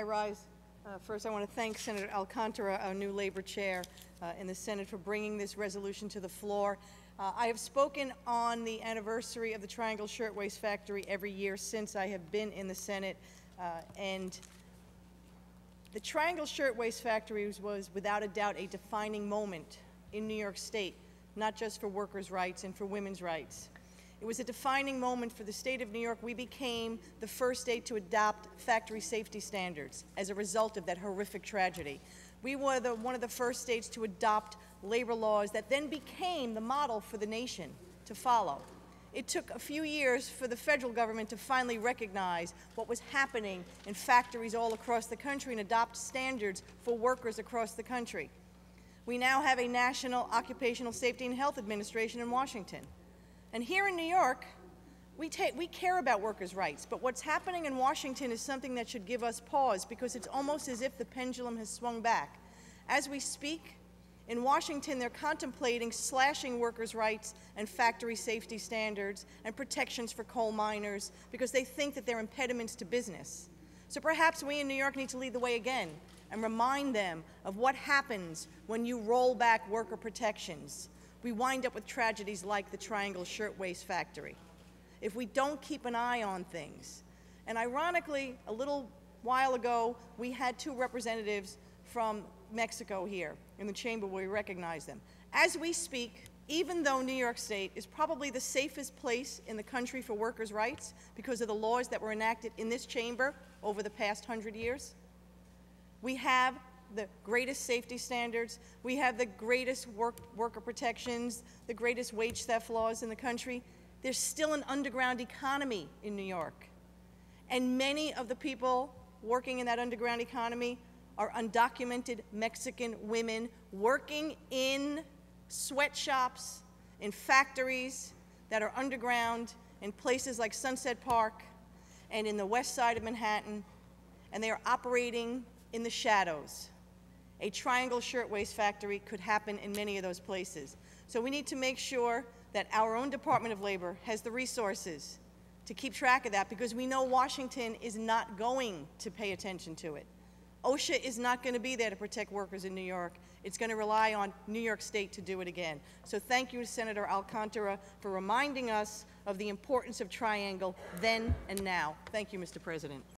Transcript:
I rise, uh, first I want to thank Senator Alcantara, our new Labor Chair uh, in the Senate, for bringing this resolution to the floor. Uh, I have spoken on the anniversary of the Triangle Shirtwaist Factory every year since I have been in the Senate, uh, and the Triangle Shirtwaist Factory was, was without a doubt a defining moment in New York State, not just for workers' rights and for women's rights. It was a defining moment for the state of New York. We became the first state to adopt factory safety standards as a result of that horrific tragedy. We were the, one of the first states to adopt labor laws that then became the model for the nation to follow. It took a few years for the federal government to finally recognize what was happening in factories all across the country and adopt standards for workers across the country. We now have a National Occupational Safety and Health Administration in Washington. And here in New York, we, take, we care about workers' rights, but what's happening in Washington is something that should give us pause because it's almost as if the pendulum has swung back. As we speak, in Washington, they're contemplating slashing workers' rights and factory safety standards and protections for coal miners because they think that they're impediments to business. So perhaps we in New York need to lead the way again and remind them of what happens when you roll back worker protections we wind up with tragedies like the Triangle Shirtwaist Factory. If we don't keep an eye on things. And ironically, a little while ago, we had two representatives from Mexico here in the chamber where we recognize them. As we speak, even though New York State is probably the safest place in the country for workers' rights because of the laws that were enacted in this chamber over the past hundred years, we have the greatest safety standards. We have the greatest work, worker protections, the greatest wage theft laws in the country. There's still an underground economy in New York. And many of the people working in that underground economy are undocumented Mexican women working in sweatshops, in factories that are underground in places like Sunset Park and in the west side of Manhattan, and they are operating in the shadows. A triangle shirtwaist factory could happen in many of those places. So we need to make sure that our own Department of Labor has the resources to keep track of that because we know Washington is not going to pay attention to it. OSHA is not going to be there to protect workers in New York. It's going to rely on New York State to do it again. So thank you, Senator Alcantara, for reminding us of the importance of Triangle then and now. Thank you, Mr. President.